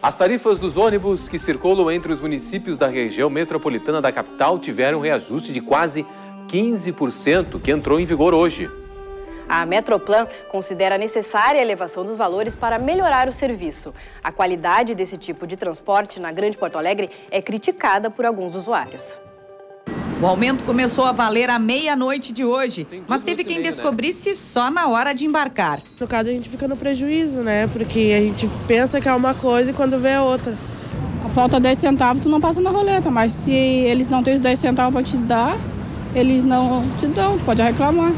As tarifas dos ônibus que circulam entre os municípios da região metropolitana da capital tiveram um reajuste de quase 15%, que entrou em vigor hoje. A Metroplan considera necessária a elevação dos valores para melhorar o serviço. A qualidade desse tipo de transporte na Grande Porto Alegre é criticada por alguns usuários. O aumento começou a valer à meia-noite de hoje, mas teve quem né? descobrisse só na hora de embarcar. No caso, a gente fica no prejuízo, né? Porque a gente pensa que é uma coisa e quando vê é outra. A falta 10 centavos, tu não passa na roleta, mas se eles não têm os 10 centavos para te dar, eles não te dão, tu pode reclamar.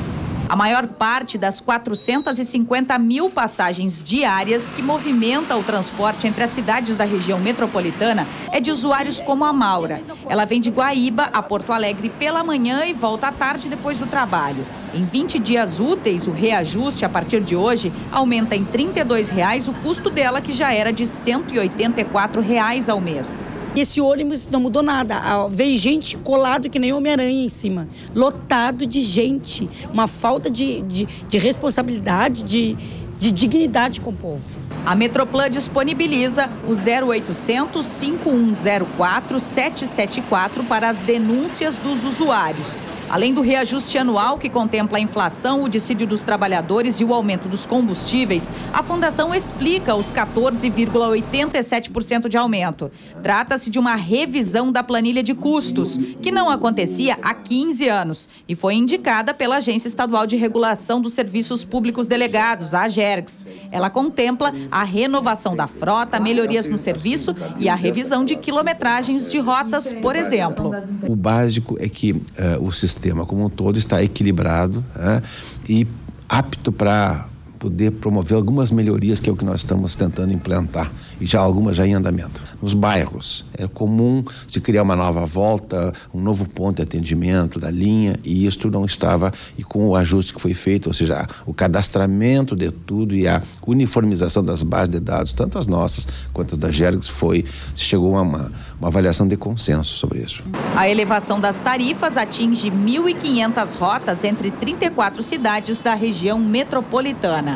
A maior parte das 450 mil passagens diárias que movimenta o transporte entre as cidades da região metropolitana é de usuários como a Maura. Ela vem de Guaíba a Porto Alegre pela manhã e volta à tarde depois do trabalho. Em 20 dias úteis, o reajuste a partir de hoje aumenta em 32 reais o custo dela, que já era de 184 reais ao mês. Esse ônibus não mudou nada. Ah, veio gente colado que nem Homem-Aranha em cima. Lotado de gente. Uma falta de, de, de responsabilidade, de, de dignidade com o povo. A Metroplan disponibiliza o 0800 5104 774 para as denúncias dos usuários. Além do reajuste anual que contempla a inflação, o dissídio dos trabalhadores e o aumento dos combustíveis, a Fundação explica os 14,87% de aumento. Trata-se de uma revisão da planilha de custos, que não acontecia há 15 anos e foi indicada pela Agência Estadual de Regulação dos Serviços Públicos Delegados, a AGERGS. Ela contempla a renovação da frota, melhorias no serviço e a revisão de quilometragens de rotas, por exemplo. O básico é que uh, o sistema sistema como um todo está equilibrado né, e apto para poder promover algumas melhorias que é o que nós estamos tentando implantar e já algumas já em andamento. Nos bairros é comum se criar uma nova volta, um novo ponto de atendimento da linha e isso não estava e com o ajuste que foi feito, ou seja, o cadastramento de tudo e a uniformização das bases de dados, tanto as nossas quanto as da Gergs, foi chegou a uma, uma avaliação de consenso sobre isso. A elevação das tarifas atinge 1.500 rotas entre 34 cidades da região metropolitana.